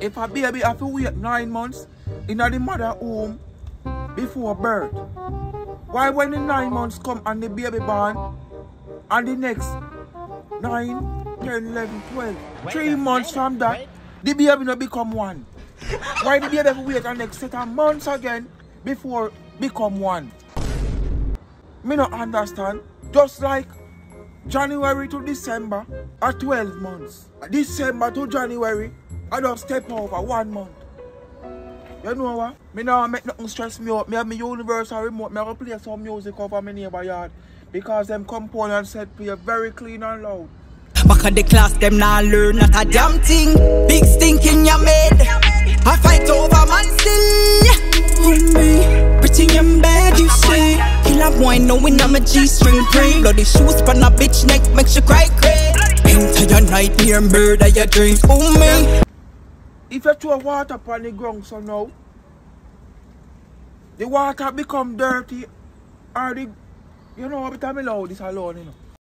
If a baby have to wait nine months in the mother home before birth, why when the nine months come and the baby born and the next 9, 10, 11, 12, three months from that, the baby not become one. Why the baby have to wait the next set of months again before become one? Me not understand. Just like January to December are 12 months. December to January, I don't step over one month. You know what? Me now make nothing stress me out. Me have my universal remote. Me have to play some music over my neighbor yard. Because them components set play very clean and loud. Back of the class, them now learn not a damn thing. Big stink in your head. I fight over man still. On me, pretty and bad, you say. Kill a boy knowing I'm a G-string free. Bloody shoes on a bitch neck makes you cry. Enter your nightmare, murder your dreams. On me. If you throw water upon the ground so now, the water become dirty or the, you know, every time I allow this alone, you know.